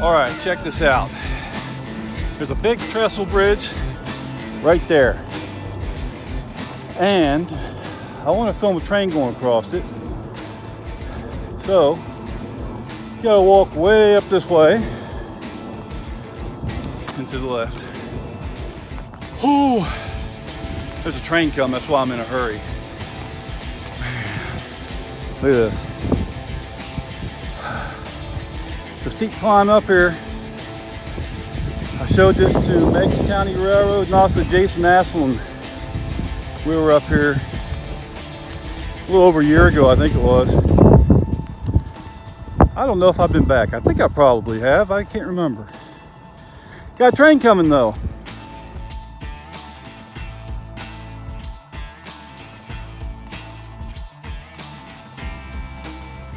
All right, check this out. There's a big trestle bridge right there. And I want to film a train going across it. So, gotta walk way up this way and to the left. Whew. There's a train coming, that's why I'm in a hurry. Look at this. It's a steep climb up here. I showed this to Meigs County Railroad and also Jason Aslan. We were up here a little over a year ago, I think it was. I don't know if I've been back. I think I probably have. I can't remember. Got a train coming though.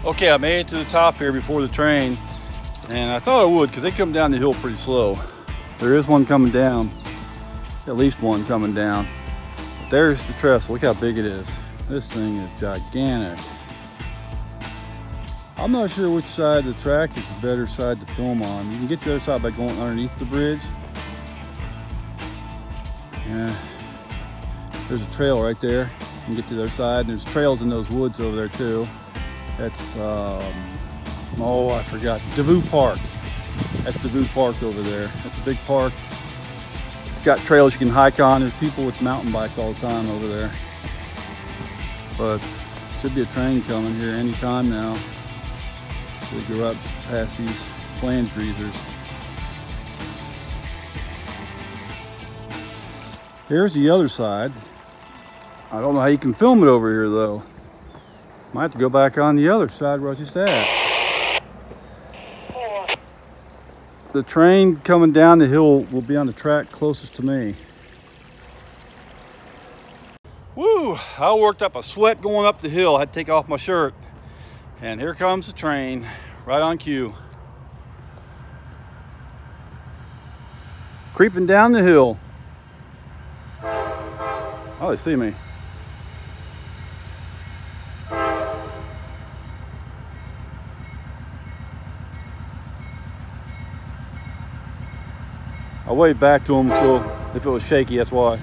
Okay, I made it to the top here before the train. And I thought I would because they come down the hill pretty slow. There is one coming down. At least one coming down. But there's the trestle. Look how big it is. This thing is gigantic. I'm not sure which side of the track is the better side to film on. You can get to the other side by going underneath the bridge. Yeah. There's a trail right there. You can get to the other side. There's trails in those woods over there too. That's, um, oh, I forgot. Devou Park. That's Devou Park over there. That's a big park. It's got trails you can hike on. There's people with mountain bikes all the time over there. But should be a train coming here anytime now. We go up past these flange greasers. Here's the other side. I don't know how you can film it over here though. Might have to go back on the other side where I just at. The train coming down the hill will be on the track closest to me. Woo! I worked up a sweat going up the hill. I had to take off my shirt. And here comes the train, right on cue. Creeping down the hill. Oh, they see me. I waved back to them, so if it was shaky, that's why.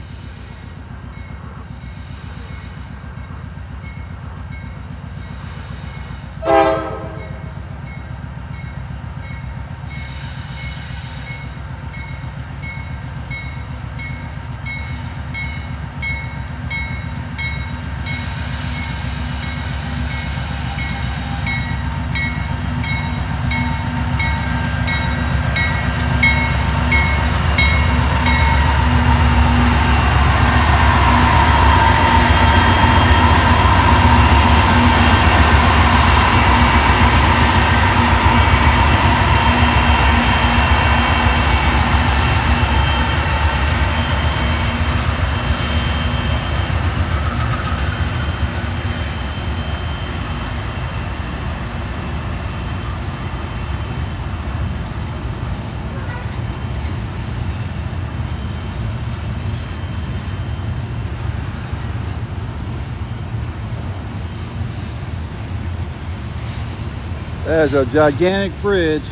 There's a gigantic bridge.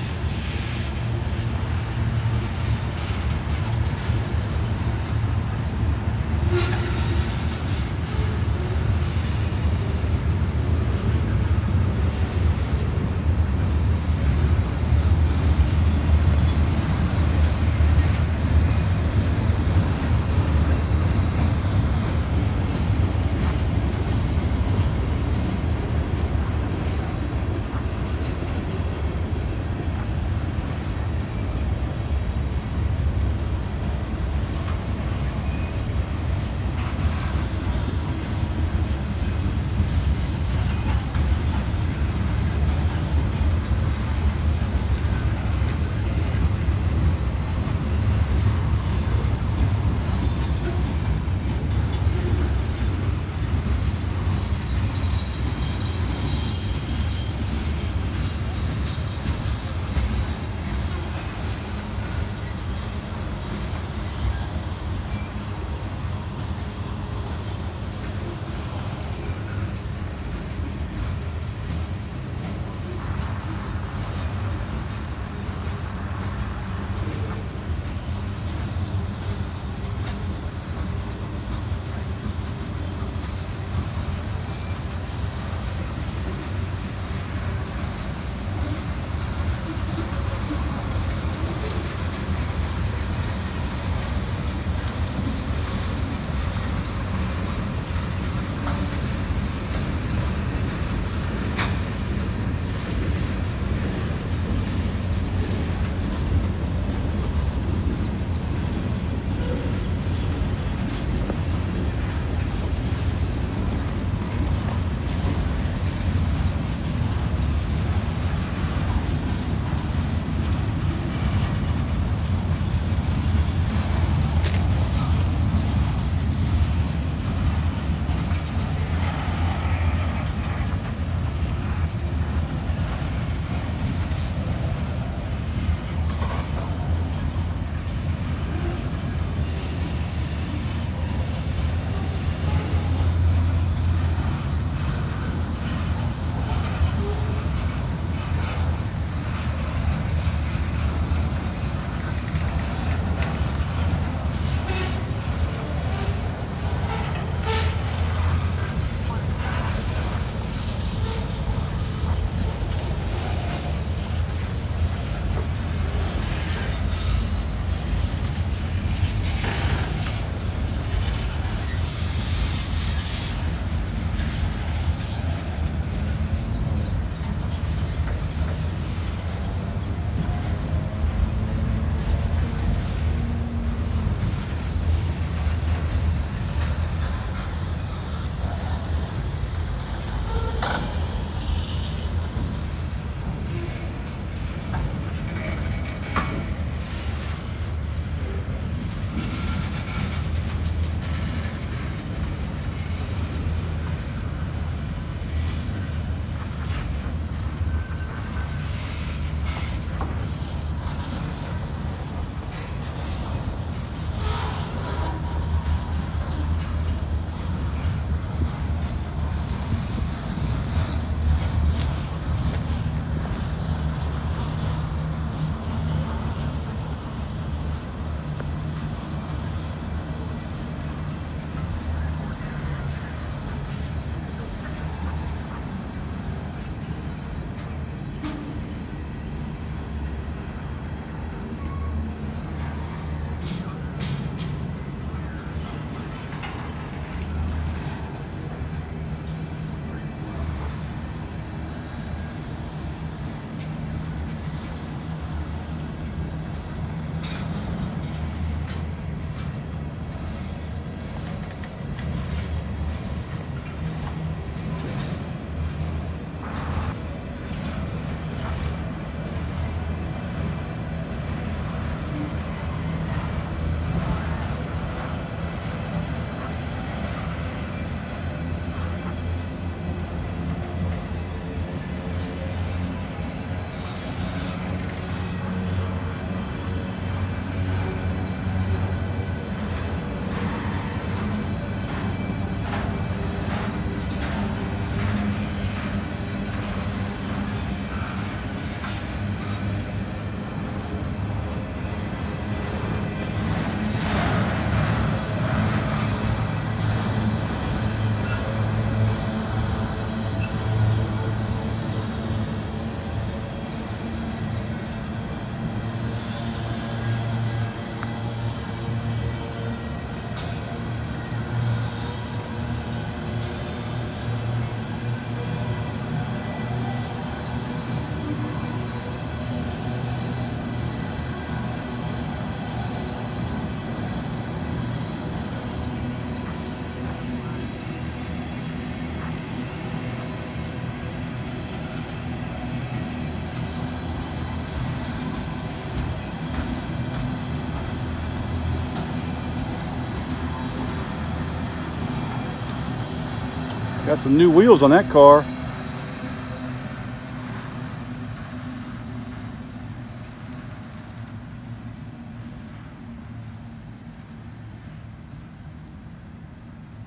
Got some new wheels on that car.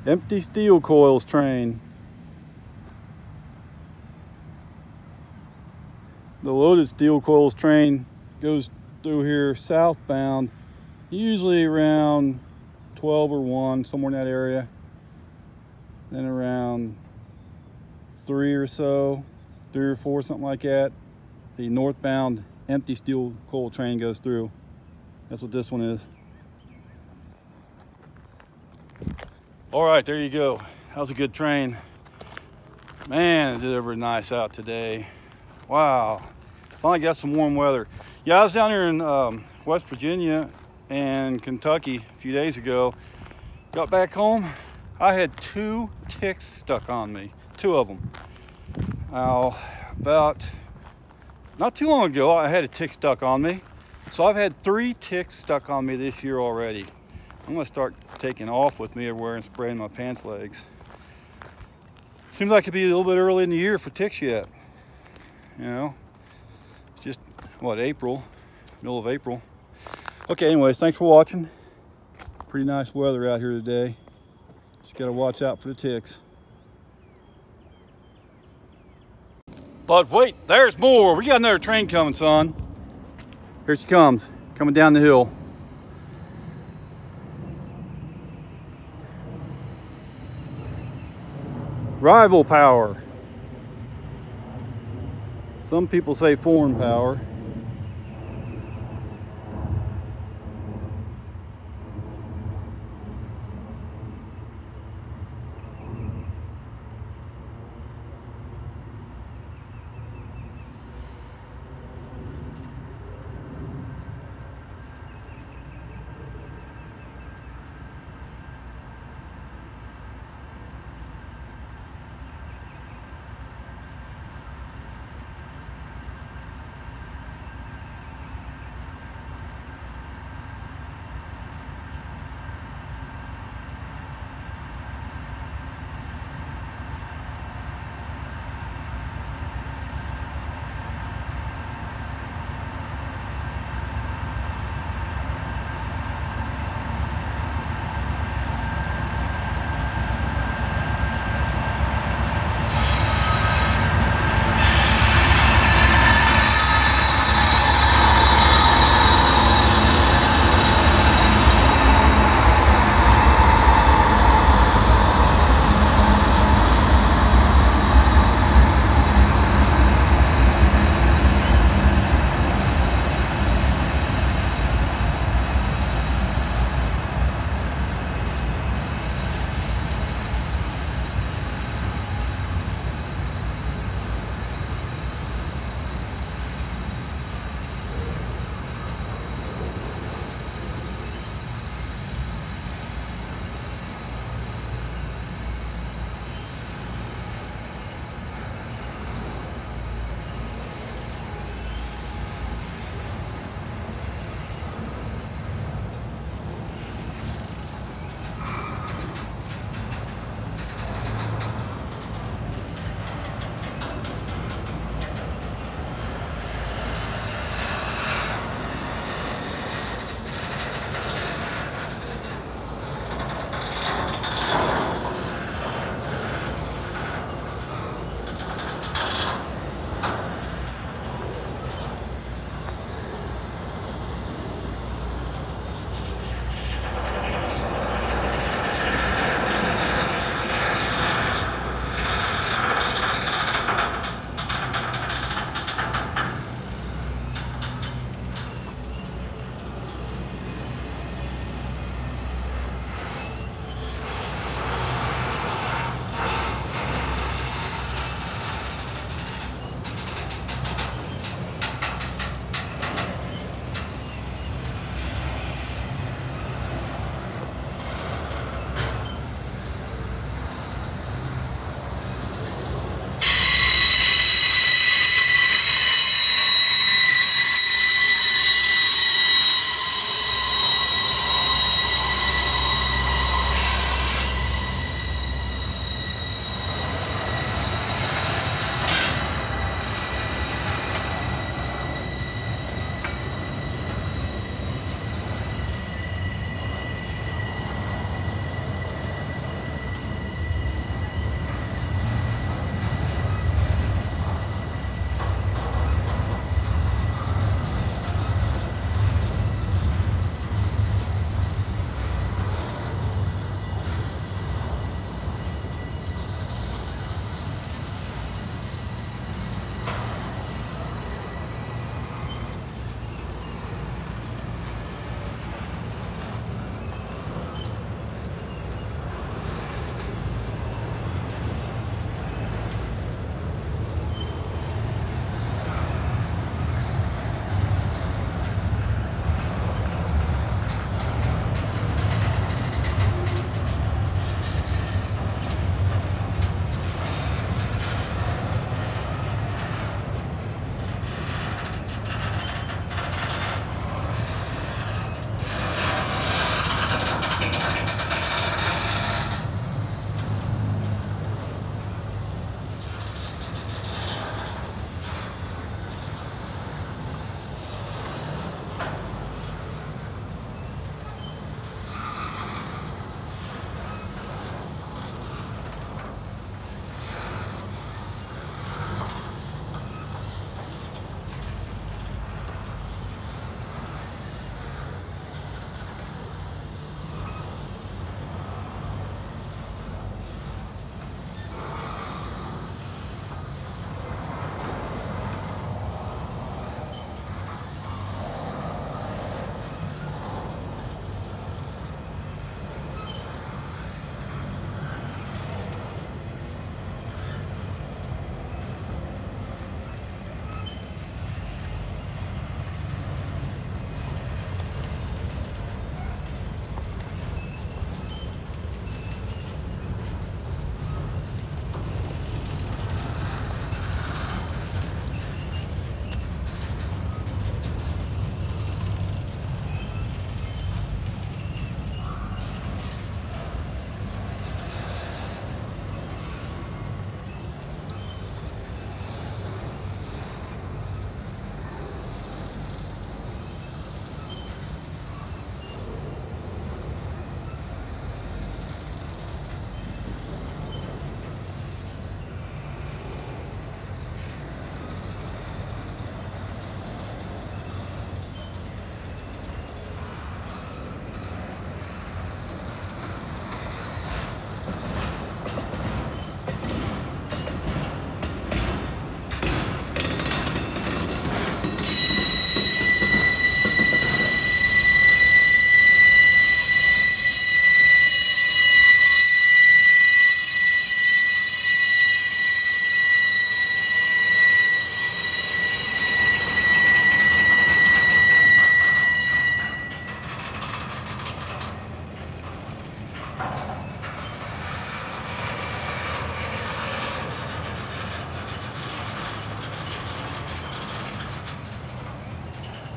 Empty steel coils train. The loaded steel coils train goes through here southbound, usually around 12 or 1, somewhere in that area. Then around 3 or so, 3 or 4, something like that, the northbound empty steel coal train goes through. That's what this one is. All right, there you go. That was a good train. Man, is it ever nice out today. Wow, finally got some warm weather. Yeah, I was down here in um, West Virginia and Kentucky a few days ago. Got back home, I had two ticks stuck on me, two of them. Now, about not too long ago, I had a tick stuck on me. So I've had three ticks stuck on me this year already. I'm gonna start taking off with me everywhere and spraying my pants legs. Seems like it'd be a little bit early in the year for ticks yet. You know, it's just, what, April, middle of April. Okay, anyways, thanks for watching. Pretty nice weather out here today. Just gotta watch out for the ticks. But wait, there's more. We got another train coming, son. Here she comes, coming down the hill. Rival power. Some people say foreign power.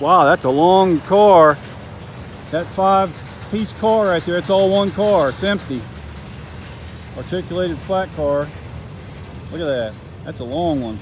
Wow, that's a long car. That five piece car right there, it's all one car. It's empty. Articulated flat car. Look at that. That's a long one.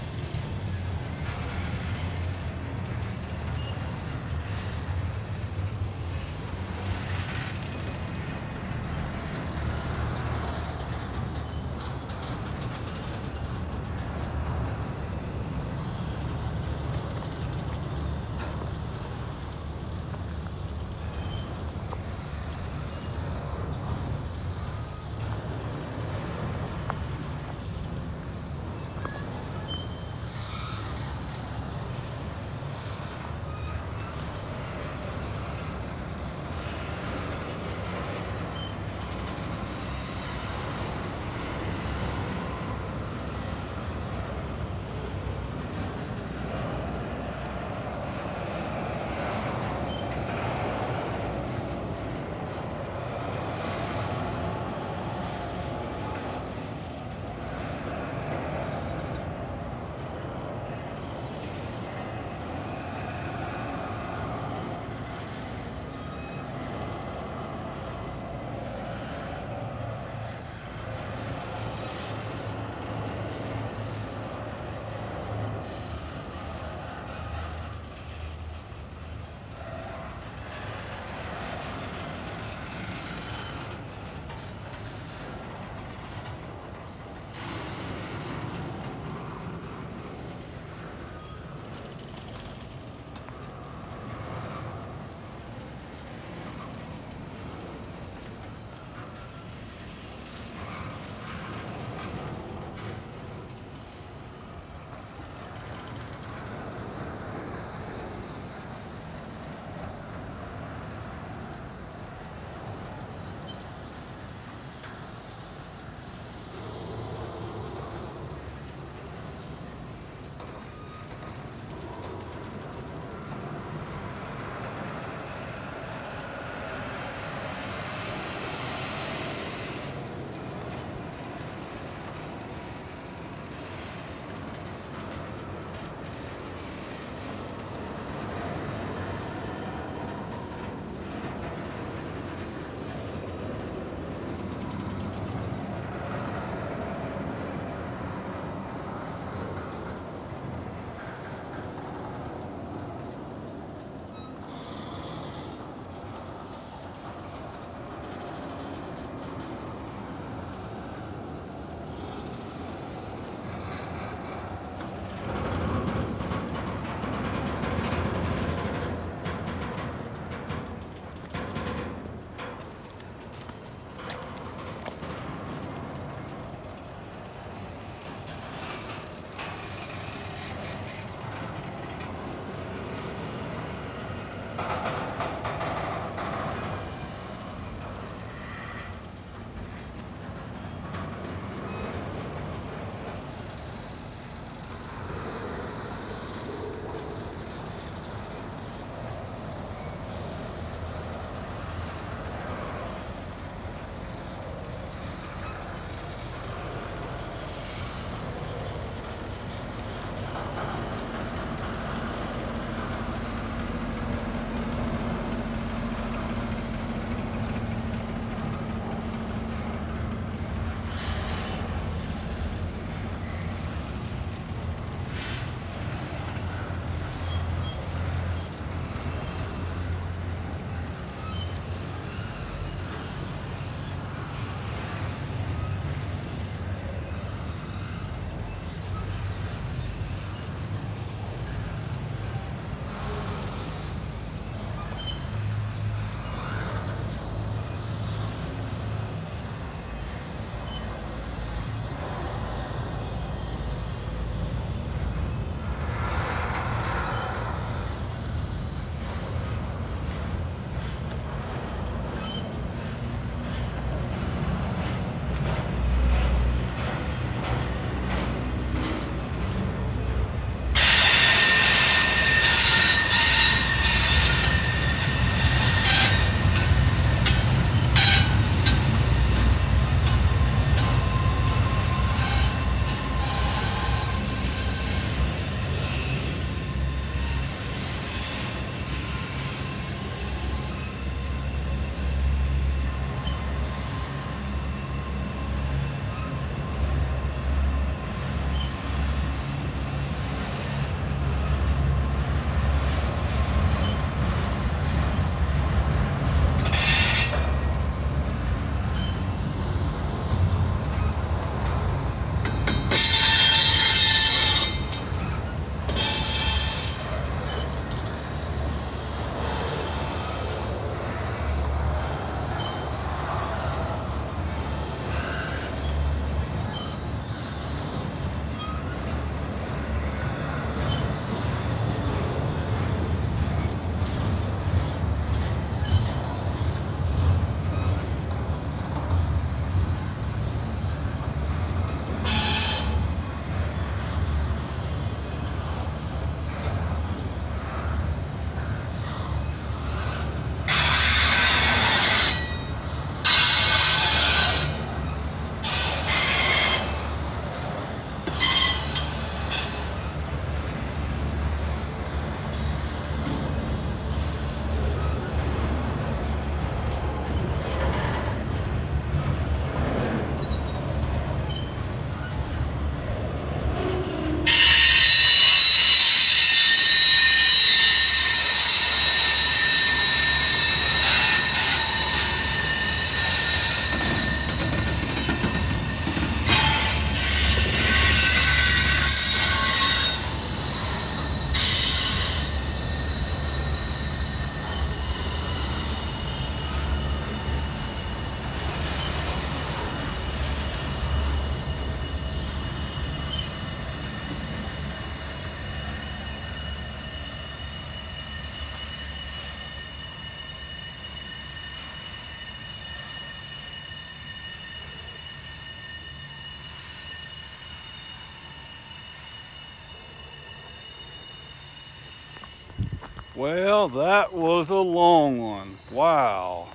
Well, that was a long one. Wow.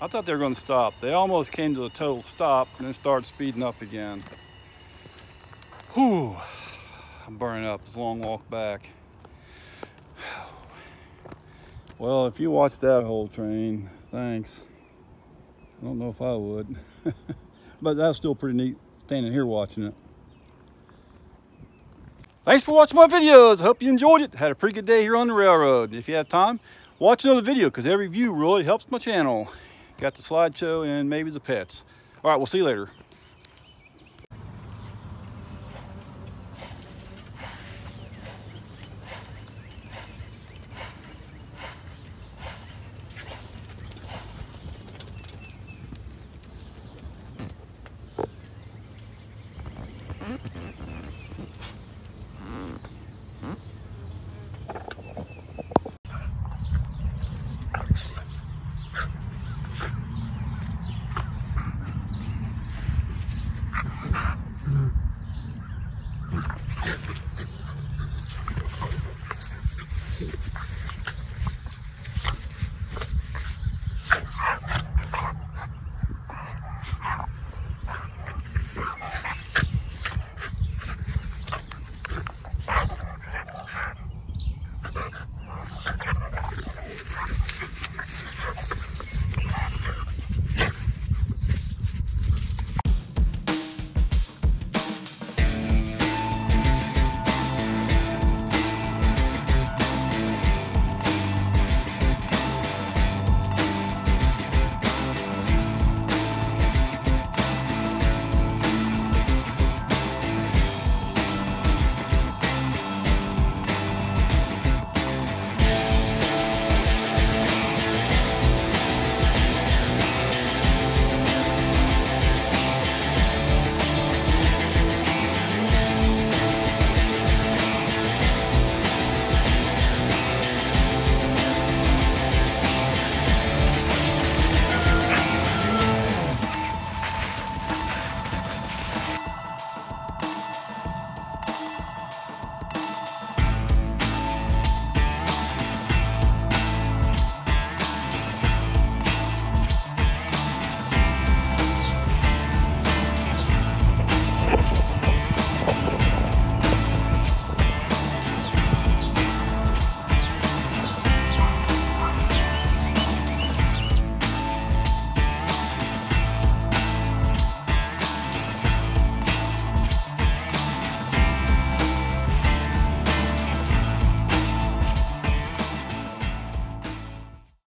I thought they were going to stop. They almost came to a total stop and then started speeding up again. Whew. I'm burning up. It's a long walk back. Well, if you watched that whole train, thanks. I don't know if I would. but that's still pretty neat standing here watching it. Thanks for watching my videos. I hope you enjoyed it. Had a pretty good day here on the railroad. If you have time, watch another video because every view really helps my channel. Got the slideshow and maybe the pets. All right, we'll see you later.